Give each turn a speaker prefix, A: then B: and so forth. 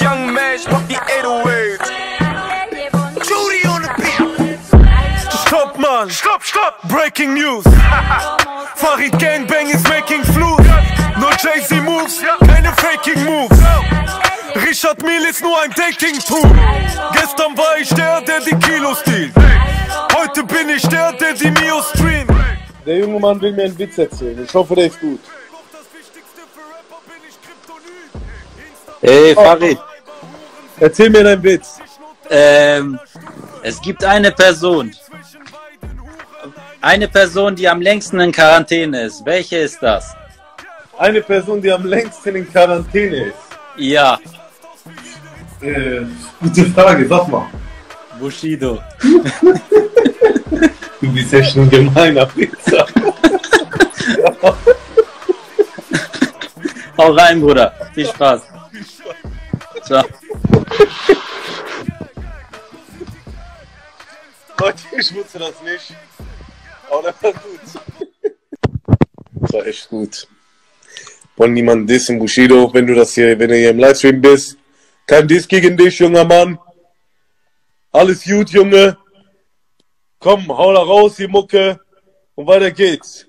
A: Young Mash, fuck the 808.
B: Le llevo
A: Judy on the beat.
C: Stopp, Mann!
A: Stop, stop.
C: Breaking News! Farid Gangbang is making Fluss! No Jay-Z Moves, keine Faking Moves! Richard Mille ist nur ein Dating-Tool! Gestern war ich der, der die Kilos dealt! Heute bin ich der, der die Mio streamt!
D: Der junge Mann will mir einen Witz erzählen. Ich hoffe, der ist gut.
E: Hey Farid,
D: Erzähl mir deinen Witz.
E: ähm, es gibt eine Person, eine Person, die am längsten in Quarantäne ist. Welche ist das?
D: Eine Person, die am längsten in Quarantäne ist.
E: Ja,
D: Äh, gute Frage, sag mal.
E: Bushido.
D: Du bist echt ein gemeiner Pizza.
E: Hau rein, Bruder. Viel Spaß. Ciao.
D: Leute, ich wusste das nicht. Aber das war gut. Das war echt gut. Wollen niemanden dissen, Bushido, wenn du das hier, wenn du hier im Livestream bist. Kein Diss gegen dich, junger Mann. Alles gut, Junge. Komm, hau da raus, die Mucke. Und weiter geht's.